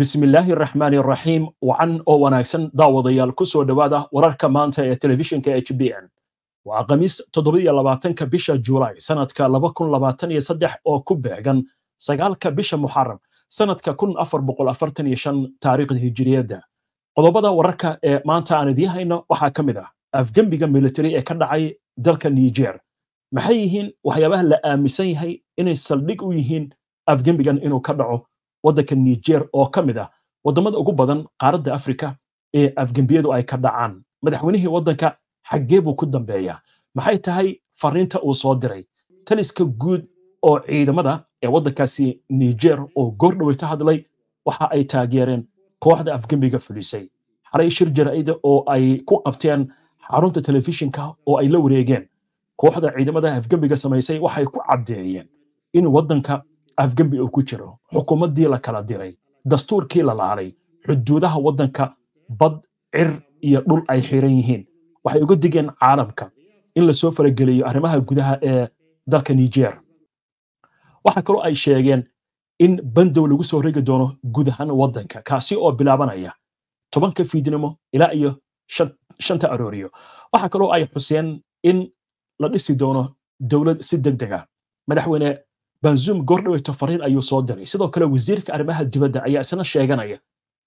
bismillaahi araxmaani araxiim wacan oo wanaagsan daawadayaal ku soo dhowaada wararka maanta ee telefishinka h b n. Waa khamiis toddobaiyo labaatanka bisha juulaay sanadka laba kun labaatan iyo saddex oo ku beegan sagaalka bisha muxaram sanadka kun afar boqol afartan iyo shan taariikhda hijiriyadda. Qodobada wararka ee maanta aan idiin hayno waxaa ka mid ah afgembiga military ee ka dhacay dalka niger. Maxay yihiin waxyaabaha la aaminsan yahay inay saldhig u yihiin afgembigan inuu ka dhaco waddanka niger oo ka mid ah waddamada ugu badan qaaradda afrika ee afgembiyadu ay ka dhacaan. Madaxweynihii waddanka xaggee buu ku dambeeyaa. Maxay tahay fariinta uu soo diray? Taliska guud oo ciidamada ee waddankaasi niger oo goordhoweyta hadlay waxa ay taageereen kooxda afgembiga fulisay. Xalay shir jara'ida oo ay ku qabteen xarunta telefishinka oo ay la wareegeen. Kooxda ciidamada afgembiga samaysay waxay ku caddeeyeen in waddanka afgembi uu ku jiro xukuumaddii la kala diray dastuurkii la laalay xuduudaha waddanka bad cir iyo dhul ay xiran yihiin. Waxay uga digeen caalamka in la soo farageliyo arrimaha gudaha ee dalka niger. Waxa kaloo ay sheegeen in bandow lagu soo regi doono guud waddanka kaasi oo bilaabanaya tobanka fiidnimo ilaa iyo shanta arooriyo. Waxa kaloo ay xuseen in la dhisi doono dowlad si deg dega madaxweyne banzum goordhaweyto fariin ayuu soo diray. Sidoo kale wasiirka arrimaha dibadda ayaa isna sheeganaya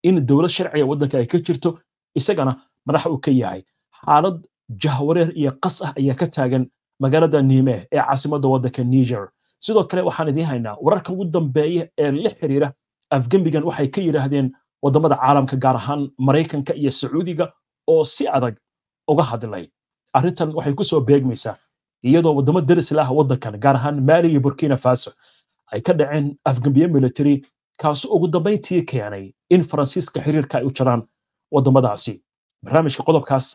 in dowlad sharciga waddanka ay ka jirto isagana madax uu ka yahay. Xaalad jahwareer iyo qas ah ayaa ka taagan magaalada niime ee caasimadda waddanka niger. Sidoo kale waxaan idiin haynaa wararka ugu dambeeya ee la xiriira afgembigan waxay ka yidhaahdeen waddamada caalamka gaar ahaan maraykanka iyo sacuudiga oo si adag uga hadlay. Arrintan waxay ku soo beegmaysaa iyadoo waddamo daris la ah waddankan gaar ahaan maali iyo burkina faso ay ka dhaceen afgembiye military kaasu ugu dambayntii keenay in faransiiska xiriirka ay u jiraan waddamadaasi barnaamijka qodobkaas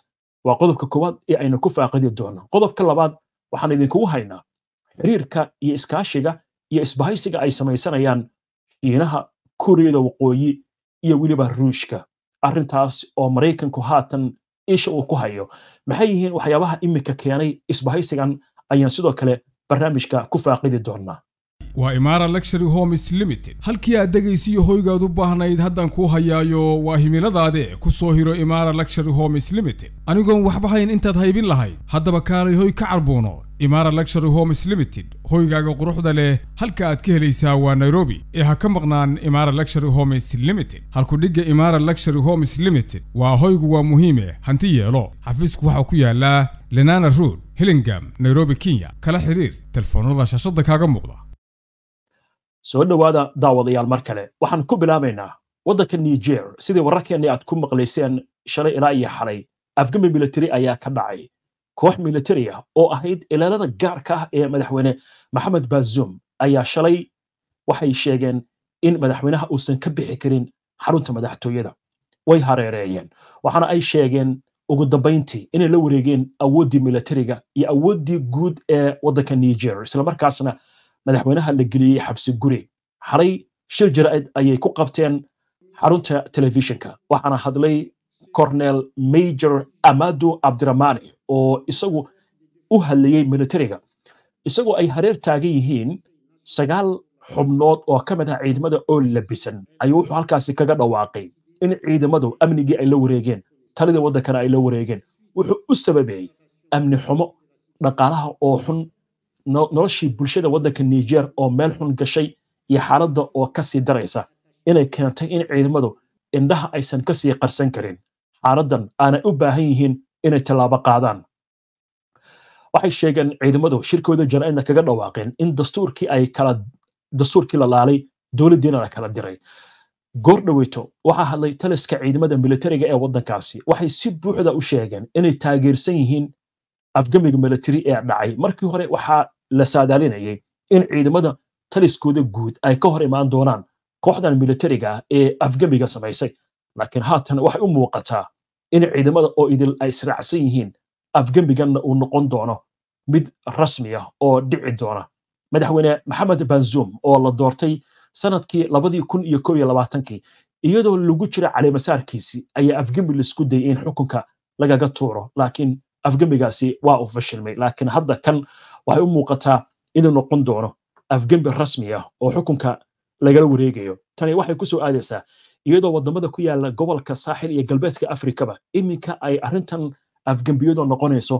waa qodobka koowaad ee aynu ku faaqidi doono. Qodobka labaad waxaan idinkugu haynaa xiriirka iyo iskaashiga iyo isbahaysiga ay samaysanayaan shiinaha kuuriyada waqooyi iyo weliba ruushka. Arrintaas oo maraykanku haatan isha uu ku hayo. Maxay yihiin waxyaabaha iminka keenay isbahaysigan ayaan sidoo kale barnaamijka ku faaqidi doonaa waa imaara luxury homes limited. Halkii aad dhegaysiyo hoygaad u baahnayd haddaan kuu hayaayo waa himiladaade ku soo hiro imaara luxury homes limited. Anigoon waxba hayn intaad haybin lahayd. Haddaba kaalay hoy ka carbuuno. Imaara luxury homes limited hoygaaga quruxda leh halka aad ka helaysaa waa nairobi. Ee ha ka maqnaan imaara luxury homes limited. Halkudhigga imaara luxury homes limited. Waa hoygu waa muhiime hanti yeelo. Xafiisku waxaa ku yaallaa lenana road hillingam nairobi kenya. Kala xiriir telefoonada shaashadda kaaga muuqda soo dhowaada daawadayaal mar kale. Waxaan ku bilaabaynaa waddanka niger sidii wararkeennii aad ku maqlayseen shalay ilaa iyo xalay. Afgambi military ayaa ka dhacay. Koox military ah oo ahayd ilaalada gaarka ah ee madaxweyne maxamed bazoum ayaa shalay waxay sheegeen in madaxweynaha uusan ka bixi karin xarunta madaxtooyada. Way hareereeyeen. Waxaana ay sheegeen ugu dambayntii inay la wareegeen awooddii militariga iyo awooddii guud ee waddanka niger. Islamarkaasna madaxweynaha la geliyey xabsi guri. Xalay shir jara'id ayay ku qabteen xarunta telefishinka. Waxaana hadlay cornel major amado abdiramani oo isagu u hadlayey militariga. Isagoo ay hareer taagan yihiin sagaal xubnood oo ka mid ah ciidamada oo labisan ayuu wuxuu halkaasi kaga dhawaaqay in ciidamadu amnigii ay la wareegeen talidii waddankana ay la wareegeen. Wuxuu u sababeeyey amni xumo dhaqaalaha oo xun noloshii bulshada waddanka niger oo meel xun gashay iyo xaaladda oo ka sii daraysa inay keentay in ciidamadu indhaha aysan ka sii qarsan karin. Xaaladdan aanay u baahan yihiin inay tallaabo qaadaan. Waxay sheegeen ciidamadu shirkooda jaraa'idna kaga dhawaaqeen in dastuurkii ay kala dastuurkii la laalay dowladdiina la kala diray. Goor dhoweyto waxaa hadlay taliska ciidamada militariga ee waddankaasi. Waxay si buuxda u sheegeen inay taageersan yihiin afgamiga military ee dhacay. Markii hore waxaa la saadaalinayay in ciidamada taliskooda guud ay ka hor imaan doonaan kooxdan militariga ah ee afgamiga samaysay. Laakiin haatan waxay u muuqataa in ciidamada oo idil ay israacsan yihiin afgamiganna uu noqon doono mid rasmi ah oo dhici doona. Madaxweyne maxamed banzum oo la doortay sannadkii labadii kun iyo kow iyo labaatankii iyadoo lagu jira caleemasaarkiisii ayaa afgami la isku dayay in xukunka lagaga tuuro laakiin afgamigaasi waa uu fashilmay. Laakiin hadda kan waxay u muuqataa inuu noqon doono afgembi rasmi ah oo xukunka lagala wareegayo. Tani waxay ku soo aadaysaa iyadoo waddamada ku yaalla gobolka saaxil iyo galbeedka afrikaba iminka ay arrintan afgembiyadu noqonayso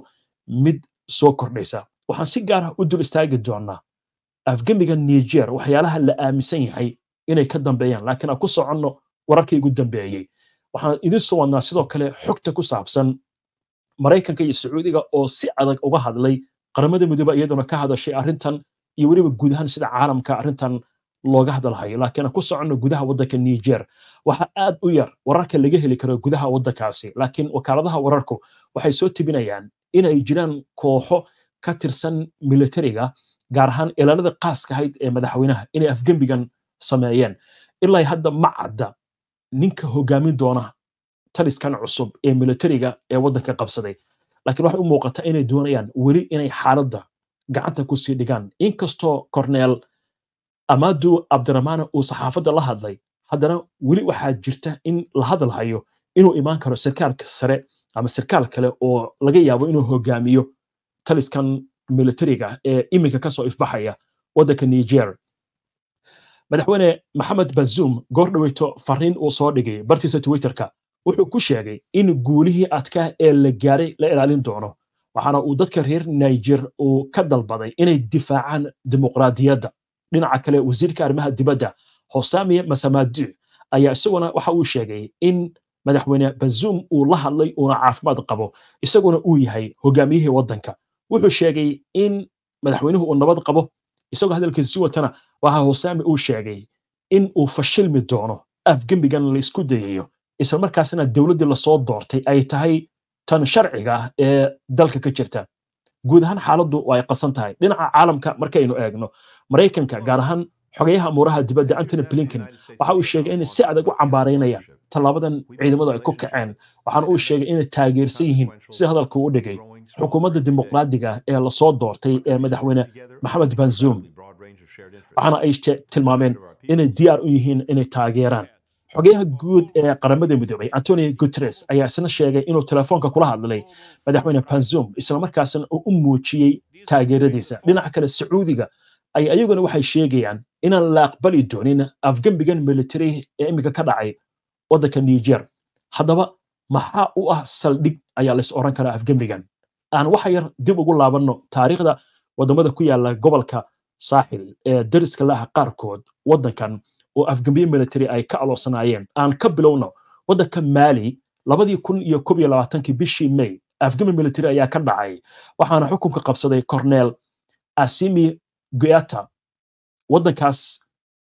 mid soo kordhaysa. Waxaan si gaar ah u dul istaagi doonaa afgembiga niger waxyaalaha la aaminsan yahay inay ka dambeeyaan laakiin aan ku soconno wararkii ugu dambeeyey waxaan idin soo wadnaa sidoo kale xogta ku saabsan maraykanka iyo sacuudiga oo si adag uga hadlay qaramada midoobe iyaduna ka hadashay arrintan iyo weliba guud ahaan sida caalamka arrintan looga hadalhayo laakiin ku soconno gudaha waddanka niger. Waxa aad u yar wararka laga heli karo gudaha waddankaasi laakiin wakaaladaha wararku waxay soo tebinayaan inay jiraan kooxo ka tirsan militariga gaar ahaan ilaalada qaaska ahayd ee madaxweynaha inay afgembigan sameeyeen. Ilaa hadda ma cadda ninka hogaamin doona taliskan cusub ee militariga ee waddanka qabsaday laakiin waxay u muuqataa inay doonayaan weli inay xaaladda gacanta ku sii dhigaan. Inkastoo corneel amadu abdirahmaan uu saxaafadda la hadlay haddana weli waxaa jirta in la hadalhayo inuu imaan karo sarkaalka sare ama sarkaal kale oo laga yaabo inuu hogaamiyo taliskan militariga ee iminka ka soo ifbaxaya waddanka niger. Madaxweyne maxamed bazuum goor dhaweyto fariin uu soo dhigay bartiisa twitterka wuxuu ku sheegay in guulihii adkaa ee la gaaray la ilaalin doono waxaana uu dadka reer niger uu ka dalbaday inay difaacaan dimuqraadiyadda. Dhinaca kale wasiirka arrimaha dibadda hosamiye masamadu ayaa isaguna waxa uu sheegay in madaxweyne bazuum uu la hadlay uuna caafimaad qabo isaguna uu yahay hogaamiyihii waddanka. Wuxuu sheegay in madaxweynuhu uu nabad qabo isagoo hadalkiisa si watana waxa hosami uu sheegay in uu fashilmi doono afgembigan la isku dayayo isla markaasna dowladdii la soo doortay ay tahay tan sharciga ee dalka ka jirta. Guud ahaan xaaladdu ay qasan tahay. Dhinaca caalamka markaynu eegno maraykanka gaar ahaan xogayaha amuuraha dibadda antony blinken waxa uu sheegay inay si adag u cambaaraynayaan tallaabadan ciidamadu ay ku kaceen. Waxaana uu sheegay inay taageersan yihiin si hadalka u dhigay. Xukuumadda dimuqraadiga ee la soo doortay ee madaxweyne maxamed banzuum waxaana ay tilmaameen inay diyaar u yihiin inay taageeraan xogayaha guud ee qaramada midoobay antonio guteres ayaa isna sheegay inuu telefoonka kula hadlay madaxweyne banzum islamarkaasna uu u muujiyey taageeradiisa. Dhinaca kale sacuudiga ay ayaguna waxay sheegayaan inaan la aqbali doonin afgembigan military ee iminka ka dhacay waddanka niger. Haddaba maxaa u ah saldhig ayaa lays oran karaa afgembigan aan waxa yar dib ugu laabanno taariikhda waddamada ku yaalla gobolka saaxil ee dariska laha qaarkood waddankan oo afgembiye military ay ka aloosanaayeen. Aan ka bilowno waddanka maali labadii kun iyo kob iyo labaatankii bishii may afgembi military ayaa ka dhacay waxaana xukunka qabsaday corneel asimi gueta waddankaas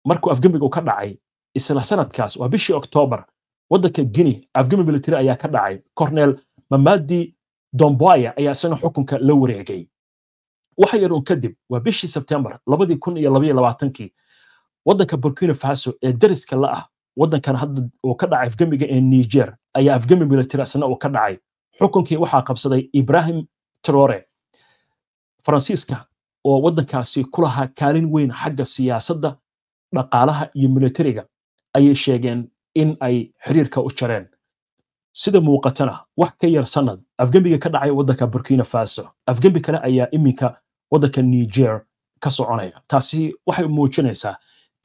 markuu afgembigu ka dhacay isla sanadkaas waa bishii oktoobar waddanka guinea afgembi military ayaa ka dhacay. Corneel mamadi domboya ayaa isagana xukunka la wareegay. Waxa yaruun kadib waa bishii sebtembar labadii kun iyo labaiyo labaatankii waddanka burkina faso ee dariska la ah waddankan hadda uu ka dhacay afgembiga ee niger ayaa afgembi military asna uu ka dhacay. Xukunkii waxaa qabsaday ibrahim trore faransiiska oo waddankaasi ku lahaa kaalin weyn xagga siyaasadda dhaqaalaha iyo militariga ayay sheegeen in ay xiriirka u jareen. Sida muuqatana wax ka yar sanad afgembiga ka dhacay waddanka burkina faso. Afgembi kale ayaa iminka waddanka niger ka soconaya. Taasi waxay muujinaysaa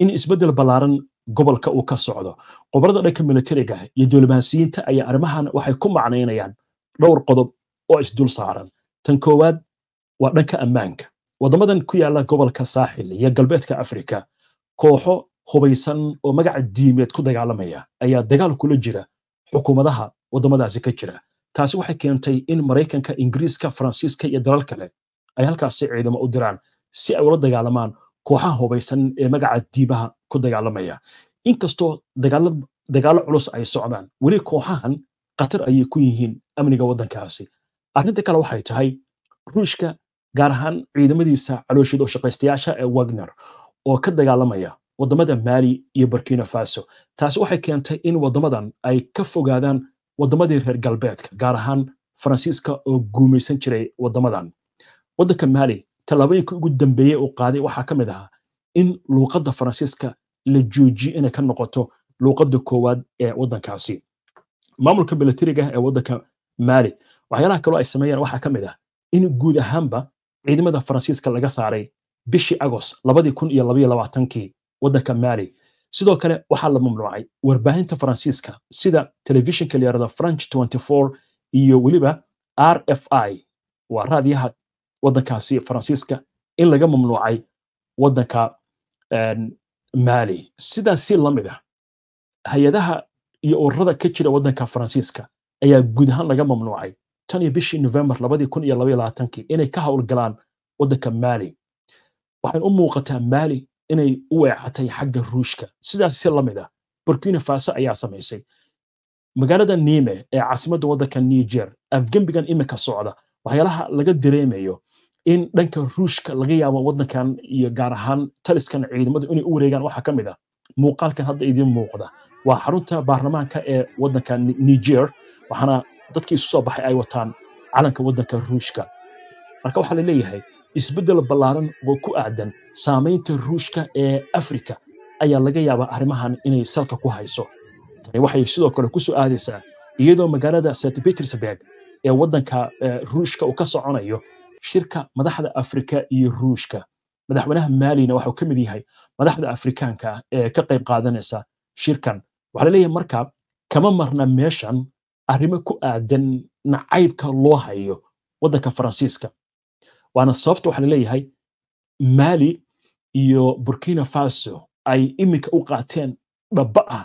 in isbeddel ballaaran gobolka uu ka socdo. Qobarada dhanka militariga iyo dowlamaansiyiinta ayaa arrimahan waxay ku macnaynayaan dhowr qodob oo isdul saaran. Tan koowaad waa dhanka ammaanka. Waddamadan ku yaalla gobolka saaxil iyo galbeedka afrika kooxo hubaysan oo magaca diimeed ku dagaalamaya ayaa dagaal kula jira xukuumadaha waddamadaasi ka jira. Taasi waxay keentay in maraykanka ingiriiska faransiiska iyo dalal kale ay halkaasi ciidamo u diraan si ay ula dagaalamaan kooxaha hubaysan ee magaca diimaha ku dagaalamaya. Inkastoo dagaallo culus ay socdaan weli kooxahan khatar ayay ku yihiin amniga waddankaasi. Arrinta kale waxay tahay ruushka gaar ahaan ciidamadiisa calooshida oo shaqaystayaasha ee wagner oo ka dagaalamaya waddamada maali iyo burkina faso. Taasi waxay keentay in waddamadan ay ka fogaadaan waddamadii reer galbeedka gaar ahaan faransiiska oo guumaysan jiray waddamadan waddanka maali tallaabooyinka ugu dambeeyey uu qaaday waxaa ka mid ahaa in luuqadda faransiiska la joojiyo inay ka noqoto luuqadda koowaad ee waddankaasi. Maamulka militariga ee waddanka maali waxyaalaha kaloo ay sameeyaan waxaa ka mid ah in guud ahaanba ciidamada faransiiska laga saaray bishii agos labadii kun iyo labaiyo labaatankii waddanka maali sidoo kale waxaa la mamnuucay warbaahinta faransiiska sida telefishinka la yidhahdo french 24 iyo weliba r f i. Waa raadiyaha waddankaasi faransiiska in laga mamnuucay waddanka mali. Sidaas si la mid ah hay'adaha iyo ururada ka jira waddanka faransiiska ayaa guud ahaan laga mamnuucay tan iyo bishii november labadii kun iyo labaiyo labaatankii inay ka howlgalaan waddanka mali. Waxay u muuqataa mali inay u weecatay xagga ruushka. Sidaas si la mid ah burkina faso ayaa samaysay. Magaalada niime ee caasimadda waddanka niger afgembigan imika socda waxyaalaha laga dareemayo in dhanka ruushka laga yaabo waddankan iyo gaar ahaan taliskan ciidamadu inay u wareegaan waxaa ka mid ah muuqaalkan hadda idiin muuqda waa xarunta baarlamaanka ee waddanka niger waxaana dadkii isu soo baxay ay wataan calanka waddanka ruushka. Marka waxaa la leeyahay isbeddel ballaaran oo ku aadan saamaynta ruushka ee afrika ayaa laga yaabaa arrimahan inay salka ku hayso. Tani waxay sidoo kale ku aadaysaa iyadoo magaalada st petersburg ee waddanka ruushka uu ka soconayo shirka madaxda afrika iyo ruushka. Madaxweynaha maalina waxuu ka mid yahay madaxda afrikaanka ee ka qayb qaadanaysa shirkan. Waxaa la leeyahay marka kama marna meeshan arrimo ku aadan nacaybka loo hayo waddanka faransiiska. Waana sababta waxaa la leeyahay mali iyo burkina faso ay iminka u qaateen dhaba ah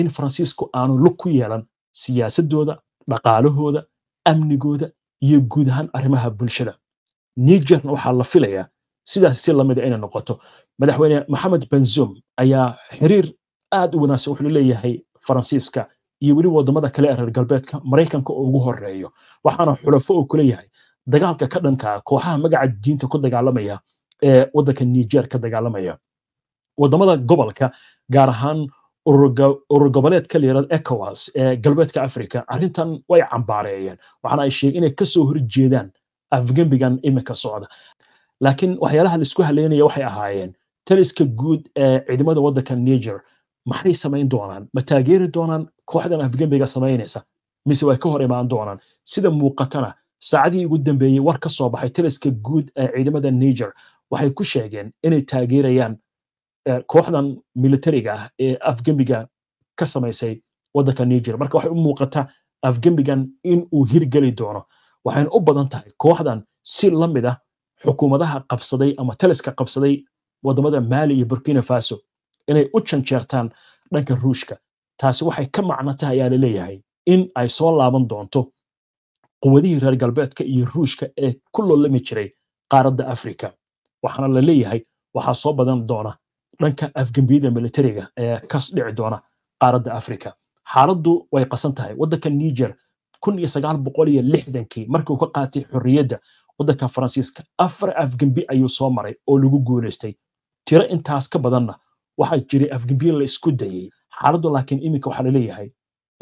in faransiisku aanu lug ku yeelan siyaasadooda dhaqaalahooda amnigooda iyo guud ahaan arrimaha bulshada nigerna waxaa la filayaa. Sidaas si lamida inay noqoto. Madaxweyne maxamed benzum ayaa xiriir aad u wanaagsan wuxuu leeyahay faransiiska iyo weliba waddamada kale ee reer galbeedka maraykanka ugu horeeyo waxaana xulafo uu kuleeyahay dagaalka ka dhanka kooxaha magaca diinta ku dagaalamaya ee waddanka niger ka dagaalamaya. Wadamada gobolka gaar ahaan urur goboleedka ecowas ee galbeedka africa arrintan way cambaareeyeen waxaana ay sheegeen inay ka soo horjeedaan afgembigan imika socda. Laakiin waxyaalaha la isku haleynaya waxay ahaayeen taliska guud ee ciidamada waddanka niger maxay samayn doonaan? Ma taageeri doonaan kooxdan afgembiga samaynaysa? Mise way ka hor imaan doonaan? Sida muuqatana saacadihii ugu dambeeyey war ka soo baxay taliska guud ee ciidamada niger waxay ku sheegeen inay taageerayaan kooxdan militariga ah ee afgembiga ka samaysay waddanka niger. Marka waxay u muuqataa afgembigan in uu hirgeli doono waxayna u badan tahay kooxdan si la mid ah xukuumadaha qabsaday ama taliska qabsaday waddamada mali iyo burkina faso inay u janjeertaan dhanka ruushka. Taasi waxay ka macno tahay ayaa la leeyahay in ay soo laaban doonto quwadihii reer galbeedka iyo ruushka ee ku loolami jiray qaaradda afrika. Waxaana la waxaa soo badan doona dhanka afgembiyada militariga ee kas dhici doona qaaradda afrika. Xaaladdu way qasan tahay. Waddanka niger kun iyo uu ka qaatay xorriyadda waddanka faransiiska afar afgembi ayuu soo maray oo lagu guulaystay tiro intaas ka badanna waxaa jiray afgembiye la isku dayey xaaladdu laakiin iminka waxaa la leeyahay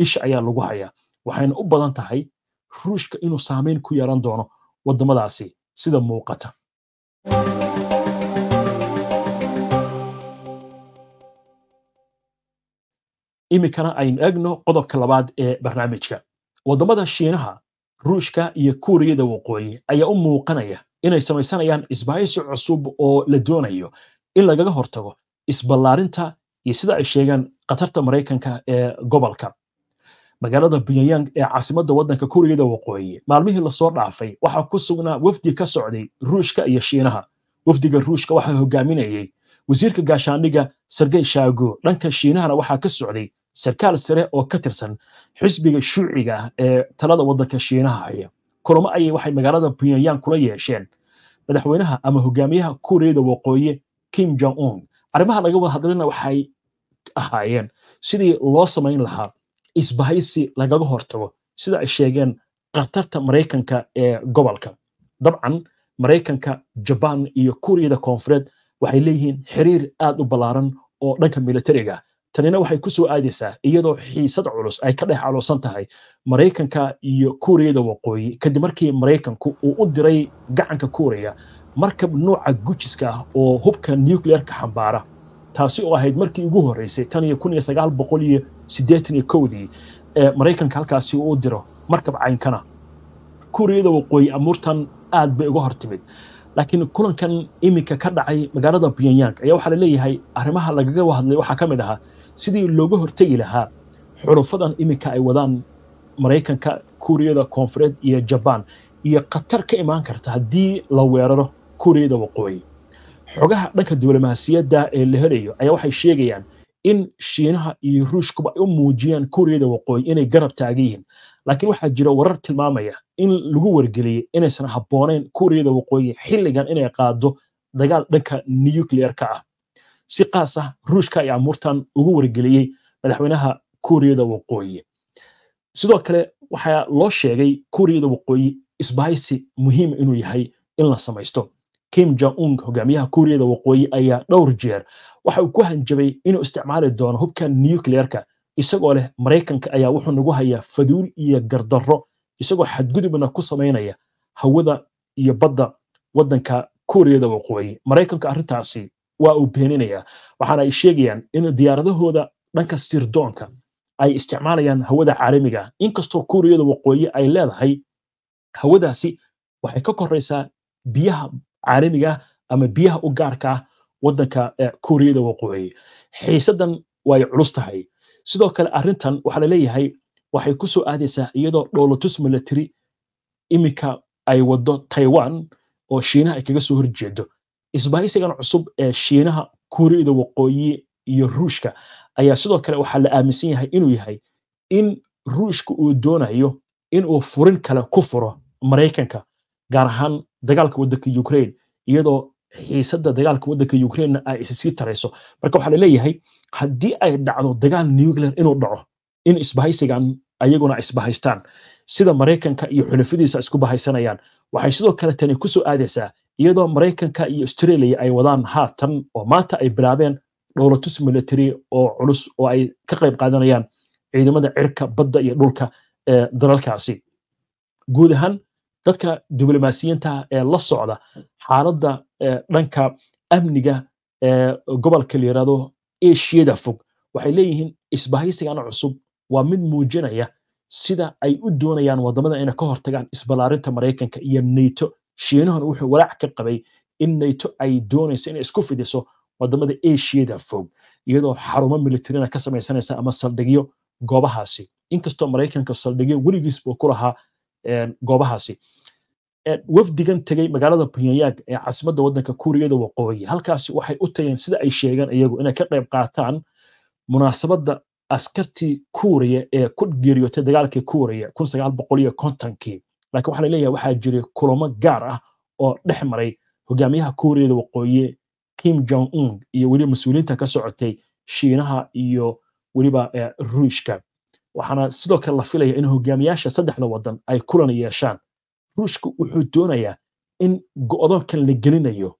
isha ayaa lagu hayaa waxayna u badan tahay ruushka inuu saamayn ku yeelan doono waddamadaasi sida muuqata. Iminkana aynu egno qodobka labaad ee barnaamijka waddamada shiinaha ruushka iyo kuuriyada waqooyi ayaa u muuqanaya inay samaysanayaan isbahaysi cusub oo la doonayo in lagaga hortago isballaarinta iyo sida ay sheegaan khatarta maraykanka ee gobolka. Magaalada pyongyang ee caasimadda waddanka kuuriyada waqooyi maalmihii la soo dhaafay waxaa ku sugnaa wafdi ka socday ruushka iyo shiinaha. Wafdiga ruushka waxaa hogaaminayey wasiirka gaashaandhiga sergey shaago. Dhanka shiinahana waxaa ka socday sarkaal sare oo ka tirsan xisbiga shuuciga ah ee talada waddanka shiinaha haya kulamo ayay waxay magaalada pyongyang kula yeesheen. Madaxweynaha ama hogaamiyaha kuuriyada waqooyi kim jong un arrimaha laga wada hadlina waxay ahaayeen sidii loo samayn lahaa isbahaysi lagaga hortago sida ay sheegeen khatarta maraykanka ee gobolka. Dabcan maraykanka jabaan iyo kuuriyada koonfureed waxay leeyihiin xiriir aad u ballaaran oo dhanka militariga tanina waxay ku soo aadaysaa iyadoo xiisad culus ay ka dhex caloosan tahay maraykanka iyo kuuriyada waqooyi. Kadib markii maraykanku uu u diray gacanka kuuriya markab nuuca gujiska ah oo hubka nuclearka xambaara taasi oo ahayd markii ugu horreysay tan iyo kun iyo sagaal boqol iyo siddeetan iyo kowdii ee maraykanka halkaasi uu diro markab caynkana. Kuuriyada waqooyi amuurtan aad bay uga hortimid laakiin kulankan iminka ka dhacay magaalada pyongyang ayaa waxaa la leeyahay arrimaha lagaga hadlay waxaa ka mid ahaa sidii looga hortegi lahaa xulufadan iminka ay wadaan maraykanka kuuriyada koonfureed iyo jabaan iyo khatar ka imaan karta haddii la weeraro kuuriyada waqooyi. Xogaha dhanka diblomaasiyadda ee la helayo ayaa waxay sheegayaan in shiinaha iyo ruushkuba ay u muujiyaan kuuriyada waqooyi inay garab taagan yihiin. Laakiin waxaa jira warar tilmaamaya in lagu wargeliyey inaysan habboonayn kuuriyada waqooyi xilligan inay qaado dagaal dhanka nuclearka ah si qaas ah ruushka ayaa amuurtan ugu wargeliyey madaxweynaha kuuriyada waqooyi. Sidoo kale waxaa loo sheegay kuuriyada waqooyi isbahaysi muhiim inuu yahay in la samaysto. Kim jong un hogaamiyaha kuuriyada waqooyi ayaa dhowr jeer waxa uu ku hanjabay inuu isticmaali doono hubka nuclearka isagoo leh maraykanka ayaa wuxuu nagu hayaa faduul iyo gardarro isagoo xadgudubna ku samaynaya hawada iyo badda waddanka kuuriyada waqooyi. Maraykanka arrintaasi waa uu beeninayaa waxaana ay sheegayaan in diyaaradahooda dhanka sirdoonka ay isticmaalayaan hawada caalamiga. Inkastoo kuuriyada waqooyi ay leedahay hawadaasi waxay ka koraysaa biyaha caalamiga ama biyaha u gaarka ah waddanka kuuriyada waqooyi. Xiisadan way culus tahay. Sidoo kale arrintan waxaa la leeyahay waxay ku aadaysaa iyadoo dhowlatus military iminka ay wado taiwan oo shiinaha ay kaga soo horjeedo isbahaysigan cusub ee shiinaha kuuriyada waqooyi iyo ruushka ayaa sidoo kale waxaa la aaminsan yahay inuu yahay in ruushka uu doonayo inuu furin kale ku furo maraykanka gaar ahaan dagaalka waddanka ukraine iyadoo xiisadda dagaalka waddanka ukrainena ay issii tarayso. Marka waxaa la leeyahay haddii ay dhacdo dagaal nuclear inuu dhaco in isbahaysigan ayaguna isbahaystaan sida maraykanka iyo xulafadiisa isku bahaysanayaan. Waxay sidoo kale tani ku soo aadaysaa iyadoo maraykanka iyo australia ay wadaan haatan oo maanta ay bilaabeen dhowlatus military oo culus oo ay ka qayb qaadanayaan ciidamada cirka badda iyo dhulka ee dalalkaasi. Guud ahaan dadka diblomaasiyiinta ee la socda xaaladda dhanka amniga ee gobolka la eshiyada fog waxay leeyihiin isbahaysigan cusub. Waa mid muujinaya sida ay u doonayaan waddamada inay ka hortagaan isballaarinta maraykanka iyo nato. Shiinahuna wuxuu walaac ka qabay in nato ay doonayso inay isku fidiso waddamada eshiyada fog iyadoo xarumo militarina ka samaysanaysa ama saldhigyo goobahaasi. Inkastoo maraykanka saldhigyo weligiisba ku lahaa goobahaasi. Wafdigan tegey magaalada pyongyang ee caasimadda waddanka kuuriyada waqooyi. Halkaasi waxay u tageen sida ay sheegeen iyagu inay ka qayb qaataan munaasabadda askartii kuuriya ee ku geeriyootay dagaalkii kuuriya kun sagaal boqol iyo kontonkii laakiin waxaa la leeyahay waxaa jiray kulamo gaar ah oo dhex maray hogaamiyaha kuuriyada waqooyi kim jong un iyo weliba mas'uuliyiinta ka socotay shiinaha iyo weliba ruushka. Waxaana sidoo kale la filaya in hogaamiyaasha saddexda waddan ay kulan yeeshaan. Ruushka wuxuu doonayaa in go'doonkan la gelinayo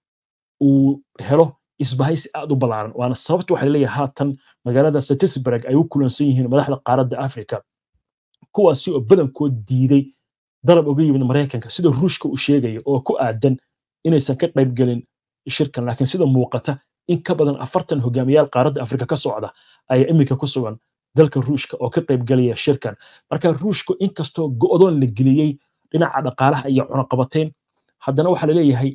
uu helo isbahaysi aad u ballaaran waana sababta waxaa la leeyahay haatan magaalada satisburg ay u kulansan yihiin madaxda qaaradda africa kuwaasi oo badankood diiday dalab uga yimid maraykanka sida ruushka uu sheegayo oo ku aadan inaysan ka qaybgelin shirkan laakiin sida muuqata in ka badan afartan hogaamiyaal qaaradda afrika ka socda ayaa iminka ku sugan dalka ruushka oo ka qaybgelaya shirkan. Marka ruushku inkastoo go'doon la geliyey dhinaca dhaqaalaha iyo cunaqabatayn haddana waxaa la leeyahay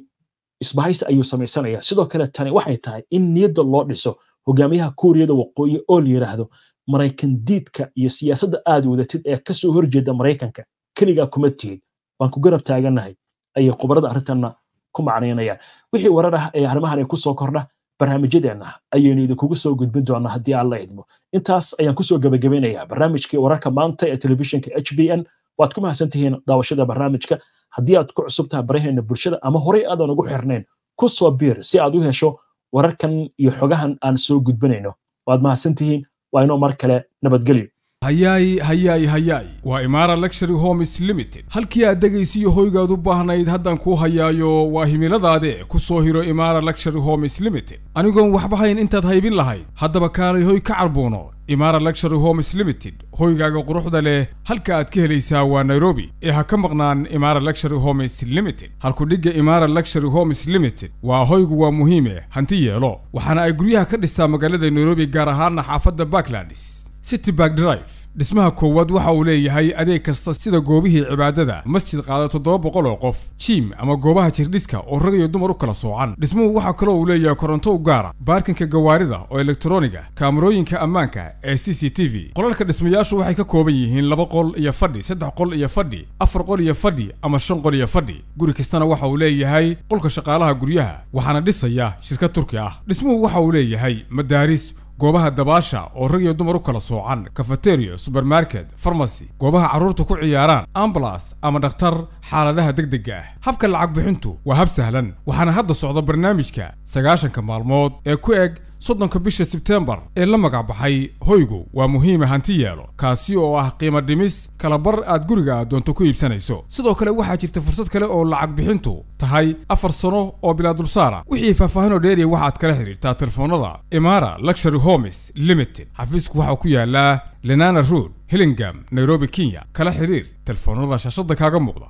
isbahaysi ayuu samaysanaya sidoo kale tani waxay tahay in niyadda loo dhiso hogaamiyaha kuuriyada waqooyi oo la yidhaahdo maraykan diidka iyo siyaasadda aad wadatid ee ka soo horjeeda maraykanka. Keligaa kuma tihid waan ku garab taagannahay ayay khubarada arrintanna ku macnaynayaan wixii warar ah ee arrimahan ay ku soo kordha barnaamijyadeenna ayaynu idinkugu soo gudbin doonaa haddii aan la idmo intaas ayaan ku soo gebagabeynayaa barnaamijkii wararka maanta ee telefishinka h b n waad ku mahadsantihiin daawashada barnaamijka. Haddii aad ku cusub tahay baraheena bulshada ama horey aadan ugu xirnayn ku soo biir si aad u hesho wararkan iyo xogahan aan soo gudbinayno waad mahadsantihiin waa inoo mar kale nabadgelyo hayaay hayaay hayaay waa imaara luxury homes limited. Halkii aad dhegaysiyo hoygaad u baahnayd haddaan kuu hayaayo waa himiladaade ku soo hiro imaara luxury homes limited. Anigoon waxba hayn intaad haybin lahayd haddaba kaalay hoy ka carbuuno. Imaara luxury homes limited hoygaaga quruxda leh halka aad ka helaysaa waa nairobi. Ee ha ka maqnaan imaara luxury homes limited. Halkudhigga imaara luxury homes limited waa hoygu waa muhiime hanti yeelo. Waxaana ay guryaha ka dhistaa magaalada nairobi gaar ahaana xaafadda backlands city bark drive. Dhismaha koowaad waxa uu leeyahay adeeg kasta sida goobihii cibaadada masjid qaada toddoba boqol oo qof jiim ama goobaha jirdhiska oo rag iyo dumar u kala soocan. Dhismuhu waxaa kaloo uu leeyahay koronto u gaara baarkinka gawaarida oo elektroniga kaamarooyinka ammaanka ee c c t v. Qolalka dhismayaashu waxay ka kooban yihiin laba qol iyo fadhi saddex qol iyo fadhi afar qol iyo fadhi ama shan qol iyo fadhi. Guri kastana waxa uu leeyahay qolka shaqaalaha guryaha waxaana dhisaya shirkad turki ah. Dhismuhu waxa uu leeyahay madaaris goobaha dabaasha oo rag iyo dumar u kala soocan kafateriya subermarket farmasy goobaha carruurta ku ciyaaraan ambulas ama dhakhtar xaaladaha degdega ah. Habka lacag bixintu waa hab sahlan waxaana hadda socda barnaamijka sagaashanka maalmood ee ku eg soddonka bisha sebteembar ee la magac baxay hoygu waa muhiima hanti yeelo kaasi oo ah qiimo dhimis kala bar aad guriga aad doonto ku iibsanayso. Sidoo kale waxaa jirta fursad kale oo lacag bixintu tahay afar sano oo bilaa dulsaara wixii faahfaahinoo dheeriya waxaad kala xidhiirtaa telefoonada imara luxury homes limited. Xafiisku waxaa ku yaalaa lenana road hillingam nairobi kenya. Kala xiriir telefoonada shaashada kaaga muuqda